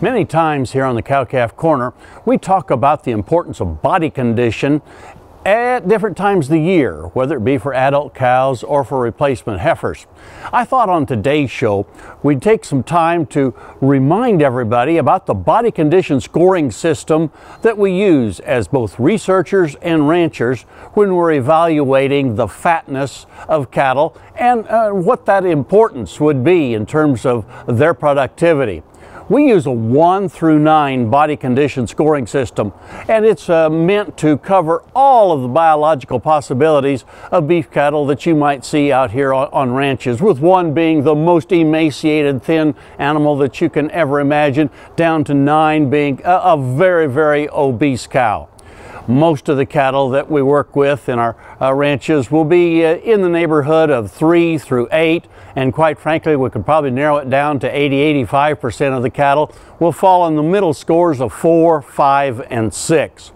Many times here on the Cow Calf Corner, we talk about the importance of body condition at different times of the year, whether it be for adult cows or for replacement heifers. I thought on today's show we'd take some time to remind everybody about the body condition scoring system that we use as both researchers and ranchers when we're evaluating the fatness of cattle and uh, what that importance would be in terms of their productivity. We use a 1 through 9 body condition scoring system, and it's uh, meant to cover all of the biological possibilities of beef cattle that you might see out here on, on ranches, with 1 being the most emaciated, thin animal that you can ever imagine, down to 9 being a, a very, very obese cow. Most of the cattle that we work with in our uh, ranches will be uh, in the neighborhood of three through eight, and quite frankly, we could probably narrow it down to 80 85% of the cattle will fall in the middle scores of four, five, and six.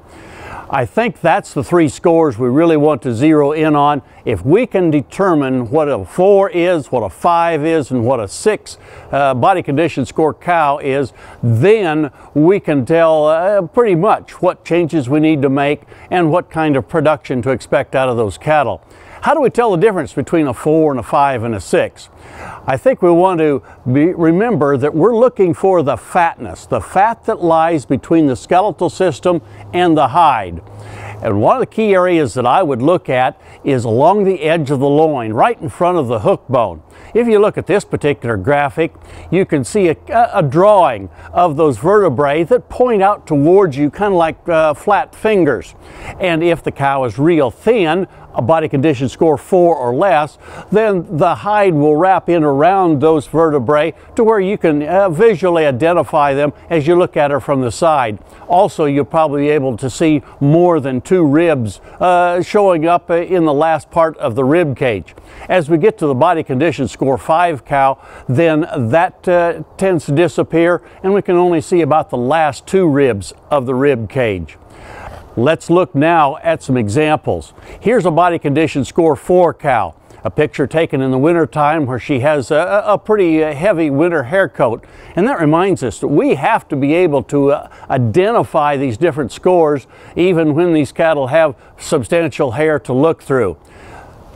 I think that's the three scores we really want to zero in on. If we can determine what a four is, what a five is, and what a six uh, body condition score cow is, then we can tell uh, pretty much what changes we need to make and what kind of production to expect out of those cattle. How do we tell the difference between a four and a five and a six? I think we want to be, remember that we're looking for the fatness, the fat that lies between the skeletal system and the hide. And one of the key areas that I would look at is along the edge of the loin, right in front of the hook bone. If you look at this particular graphic, you can see a, a drawing of those vertebrae that point out towards you, kind of like uh, flat fingers. And if the cow is real thin, a body condition score four or less, then the hide will wrap in around those vertebrae to where you can uh, visually identify them as you look at her from the side. Also, you'll probably be able to see more than two ribs uh, showing up uh, in the last part of the rib cage. As we get to the body condition score five cow, then that uh, tends to disappear and we can only see about the last two ribs of the rib cage. Let's look now at some examples. Here's a body condition score 4 cow. A picture taken in the winter time where she has a, a pretty uh, heavy winter hair coat. And that reminds us that we have to be able to uh, identify these different scores even when these cattle have substantial hair to look through.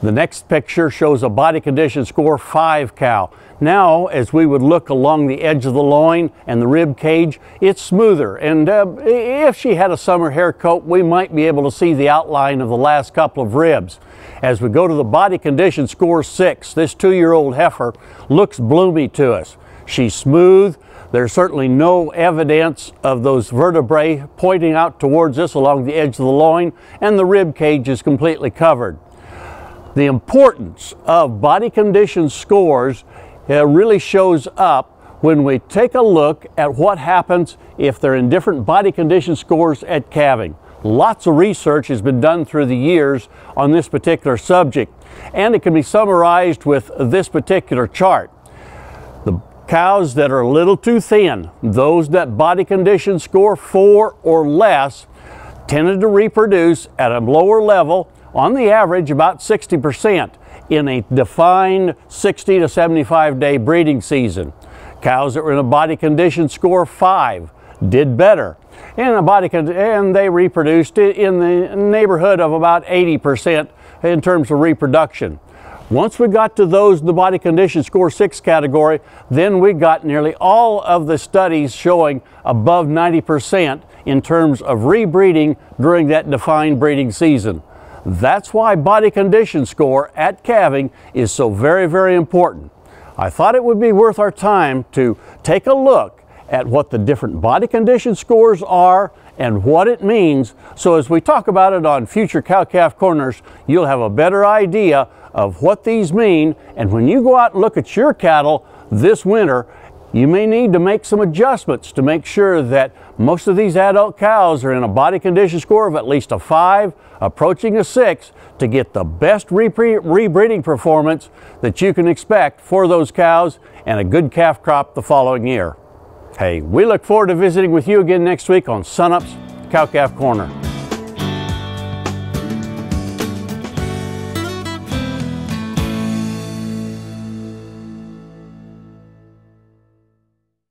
The next picture shows a body condition score 5 cow. Now, as we would look along the edge of the loin and the rib cage, it's smoother. And uh, if she had a summer hair coat, we might be able to see the outline of the last couple of ribs. As we go to the body condition score 6, this two-year-old heifer looks bloomy to us. She's smooth. There's certainly no evidence of those vertebrae pointing out towards us along the edge of the loin, and the rib cage is completely covered. The importance of body condition scores uh, really shows up when we take a look at what happens if they're in different body condition scores at calving. Lots of research has been done through the years on this particular subject, and it can be summarized with this particular chart. The cows that are a little too thin, those that body condition score four or less, tended to reproduce at a lower level on the average about 60% in a defined 60 to 75 day breeding season. Cows that were in a body condition score 5 did better. In a body and they reproduced in the neighborhood of about 80% in terms of reproduction. Once we got to those in the body condition score 6 category, then we got nearly all of the studies showing above 90% in terms of rebreeding during that defined breeding season. That's why body condition score at calving is so very, very important. I thought it would be worth our time to take a look at what the different body condition scores are and what it means. So as we talk about it on future cow-calf corners, you'll have a better idea of what these mean. And when you go out and look at your cattle this winter, you may need to make some adjustments to make sure that most of these adult cows are in a body condition score of at least a 5, approaching a 6, to get the best rebreeding performance that you can expect for those cows and a good calf crop the following year. Hey, we look forward to visiting with you again next week on Sunup's Cow Calf Corner.